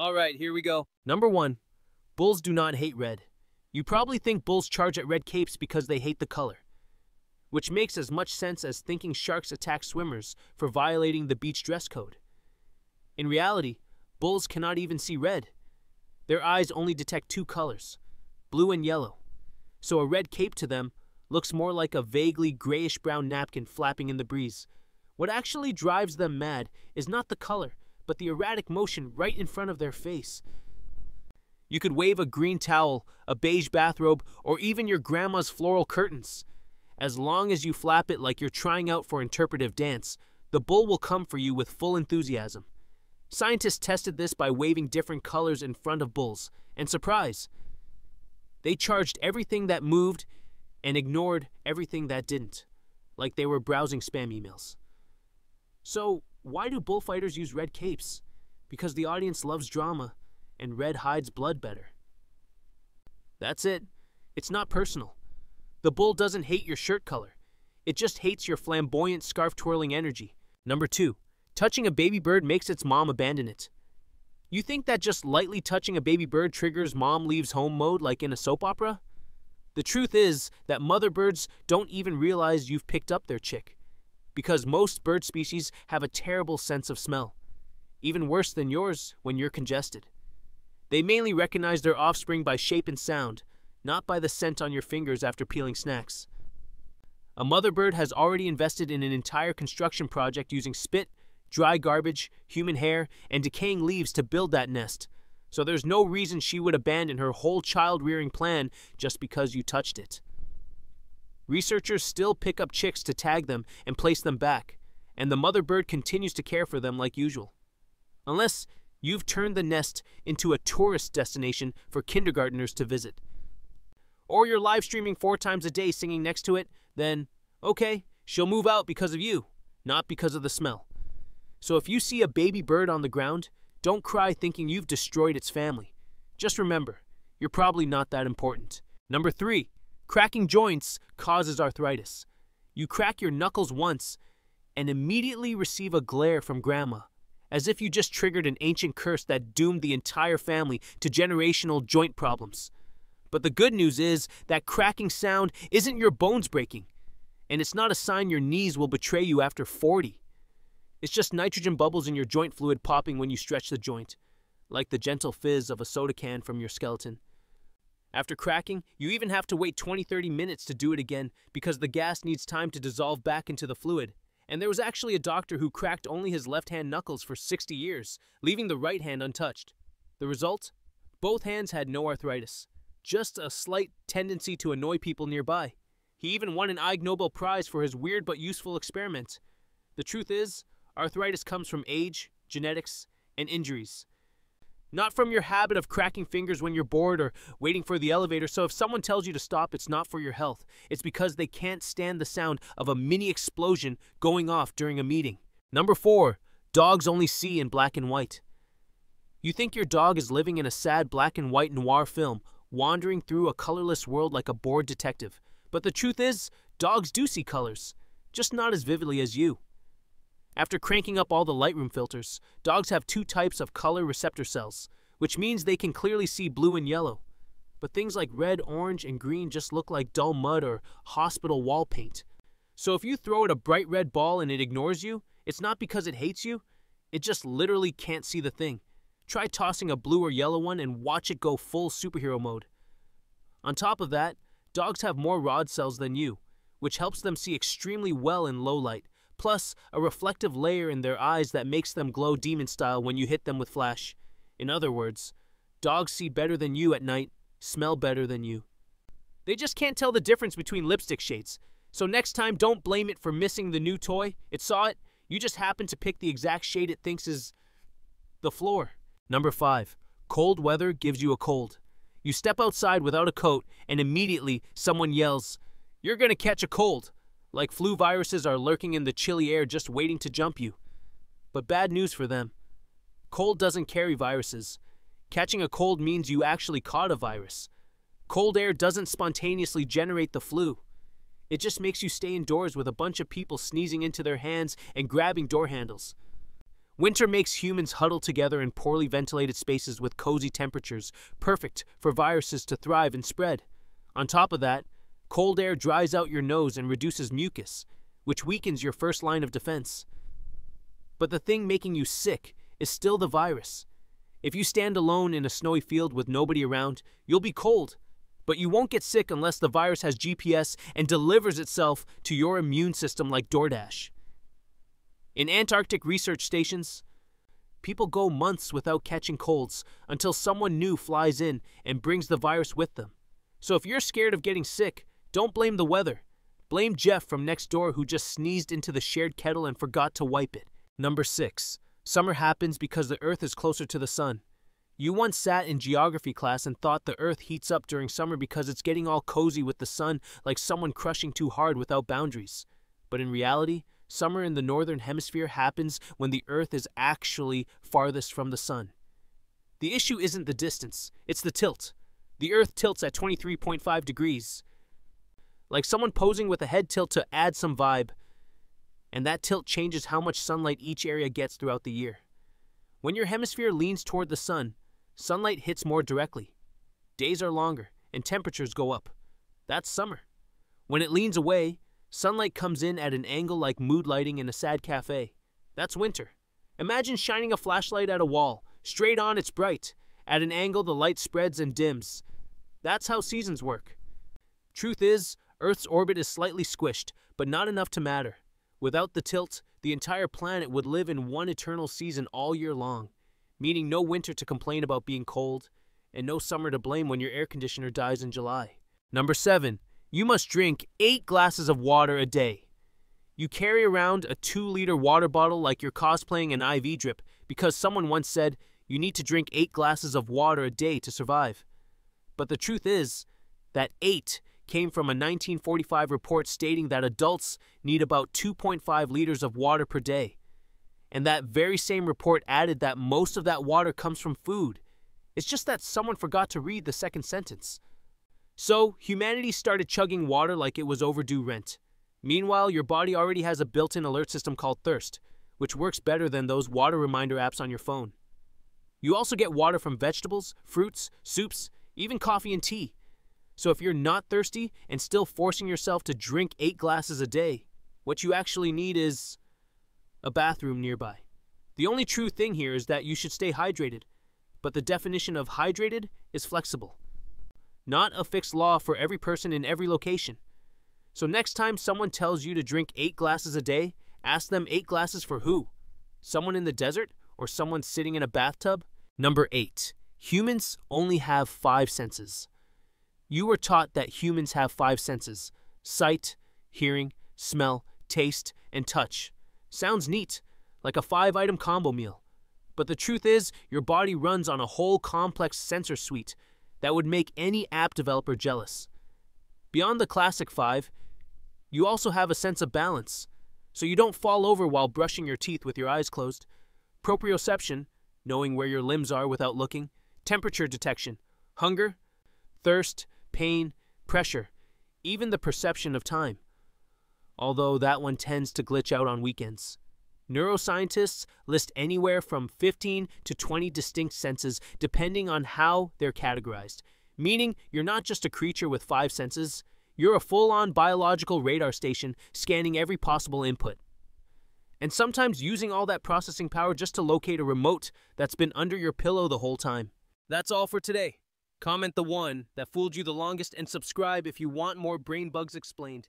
All right, here we go. Number one, bulls do not hate red. You probably think bulls charge at red capes because they hate the color, which makes as much sense as thinking sharks attack swimmers for violating the beach dress code. In reality, bulls cannot even see red. Their eyes only detect two colors, blue and yellow. So a red cape to them looks more like a vaguely grayish brown napkin flapping in the breeze. What actually drives them mad is not the color, but the erratic motion right in front of their face. You could wave a green towel, a beige bathrobe, or even your grandma's floral curtains. As long as you flap it like you're trying out for interpretive dance, the bull will come for you with full enthusiasm. Scientists tested this by waving different colors in front of bulls, and surprise! They charged everything that moved and ignored everything that didn't, like they were browsing spam emails. So, why do bullfighters use red capes? Because the audience loves drama, and red hides blood better. That's it. It's not personal. The bull doesn't hate your shirt color. It just hates your flamboyant scarf twirling energy. Number two, touching a baby bird makes its mom abandon it. You think that just lightly touching a baby bird triggers mom leaves home mode like in a soap opera? The truth is that mother birds don't even realize you've picked up their chick because most bird species have a terrible sense of smell, even worse than yours when you're congested. They mainly recognize their offspring by shape and sound, not by the scent on your fingers after peeling snacks. A mother bird has already invested in an entire construction project using spit, dry garbage, human hair, and decaying leaves to build that nest, so there's no reason she would abandon her whole child rearing plan just because you touched it. Researchers still pick up chicks to tag them and place them back, and the mother bird continues to care for them like usual. Unless you've turned the nest into a tourist destination for kindergarteners to visit. Or you're live streaming four times a day singing next to it, then, okay, she'll move out because of you, not because of the smell. So if you see a baby bird on the ground, don't cry thinking you've destroyed its family. Just remember, you're probably not that important. Number three, Cracking joints causes arthritis. You crack your knuckles once and immediately receive a glare from grandma, as if you just triggered an ancient curse that doomed the entire family to generational joint problems. But the good news is that cracking sound isn't your bones breaking, and it's not a sign your knees will betray you after 40. It's just nitrogen bubbles in your joint fluid popping when you stretch the joint, like the gentle fizz of a soda can from your skeleton. After cracking, you even have to wait 20 30 minutes to do it again because the gas needs time to dissolve back into the fluid. And there was actually a doctor who cracked only his left hand knuckles for 60 years, leaving the right hand untouched. The result? Both hands had no arthritis, just a slight tendency to annoy people nearby. He even won an Ig Nobel Prize for his weird but useful experiment. The truth is, arthritis comes from age, genetics, and injuries not from your habit of cracking fingers when you're bored or waiting for the elevator. So if someone tells you to stop, it's not for your health. It's because they can't stand the sound of a mini explosion going off during a meeting. Number four, dogs only see in black and white. You think your dog is living in a sad black and white noir film, wandering through a colorless world like a bored detective. But the truth is, dogs do see colors, just not as vividly as you. After cranking up all the Lightroom filters, dogs have two types of color receptor cells, which means they can clearly see blue and yellow. But things like red, orange, and green just look like dull mud or hospital wall paint. So if you throw it a bright red ball and it ignores you, it's not because it hates you, it just literally can't see the thing. Try tossing a blue or yellow one and watch it go full superhero mode. On top of that, dogs have more rod cells than you, which helps them see extremely well in low light, plus a reflective layer in their eyes that makes them glow demon style when you hit them with flash. In other words, dogs see better than you at night, smell better than you. They just can't tell the difference between lipstick shades. So next time, don't blame it for missing the new toy. It saw it. You just happened to pick the exact shade it thinks is the floor. Number 5. Cold weather gives you a cold. You step outside without a coat, and immediately someone yells, You're gonna catch a cold like flu viruses are lurking in the chilly air just waiting to jump you. But bad news for them. Cold doesn't carry viruses. Catching a cold means you actually caught a virus. Cold air doesn't spontaneously generate the flu. It just makes you stay indoors with a bunch of people sneezing into their hands and grabbing door handles. Winter makes humans huddle together in poorly ventilated spaces with cozy temperatures, perfect for viruses to thrive and spread. On top of that, cold air dries out your nose and reduces mucus, which weakens your first line of defense. But the thing making you sick is still the virus. If you stand alone in a snowy field with nobody around, you'll be cold, but you won't get sick unless the virus has GPS and delivers itself to your immune system like DoorDash. In Antarctic research stations, people go months without catching colds until someone new flies in and brings the virus with them. So if you're scared of getting sick, don't blame the weather. Blame Jeff from next door who just sneezed into the shared kettle and forgot to wipe it. Number 6. Summer happens because the Earth is closer to the Sun. You once sat in geography class and thought the Earth heats up during summer because it's getting all cozy with the sun like someone crushing too hard without boundaries. But in reality, Summer in the northern hemisphere happens when the Earth is actually farthest from the Sun. The issue isn't the distance, it's the tilt. The Earth tilts at 23.5 degrees. Like someone posing with a head tilt to add some vibe. And that tilt changes how much sunlight each area gets throughout the year. When your hemisphere leans toward the sun, sunlight hits more directly. Days are longer, and temperatures go up. That's summer. When it leans away, Sunlight comes in at an angle like mood lighting in a sad cafe. That's winter. Imagine shining a flashlight at a wall. Straight on, it's bright. At an angle, the light spreads and dims. That's how seasons work. Truth is, Earth's orbit is slightly squished, but not enough to matter. Without the tilt, the entire planet would live in one eternal season all year long, meaning no winter to complain about being cold, and no summer to blame when your air conditioner dies in July. Number 7 you must drink eight glasses of water a day. You carry around a two liter water bottle like you're cosplaying an IV drip because someone once said you need to drink eight glasses of water a day to survive. But the truth is that eight came from a 1945 report stating that adults need about 2.5 liters of water per day. And that very same report added that most of that water comes from food. It's just that someone forgot to read the second sentence. So, humanity started chugging water like it was overdue rent. Meanwhile, your body already has a built in alert system called Thirst, which works better than those water reminder apps on your phone. You also get water from vegetables, fruits, soups, even coffee and tea. So, if you're not thirsty and still forcing yourself to drink eight glasses a day, what you actually need is a bathroom nearby. The only true thing here is that you should stay hydrated, but the definition of hydrated is flexible not a fixed law for every person in every location. So next time someone tells you to drink eight glasses a day, ask them eight glasses for who? Someone in the desert or someone sitting in a bathtub? Number eight, humans only have five senses. You were taught that humans have five senses sight, hearing, smell, taste, and touch. Sounds neat, like a five item combo meal. But the truth is, your body runs on a whole complex sensor suite that would make any app developer jealous. Beyond the classic five, you also have a sense of balance, so you don't fall over while brushing your teeth with your eyes closed. Proprioception, knowing where your limbs are without looking. Temperature detection, hunger, thirst, pain, pressure, even the perception of time. Although that one tends to glitch out on weekends. Neuroscientists list anywhere from 15 to 20 distinct senses depending on how they're categorized, meaning you're not just a creature with five senses, you're a full on biological radar station scanning every possible input. And sometimes using all that processing power just to locate a remote that's been under your pillow the whole time. That's all for today. Comment the one that fooled you the longest and subscribe if you want more brain bugs explained.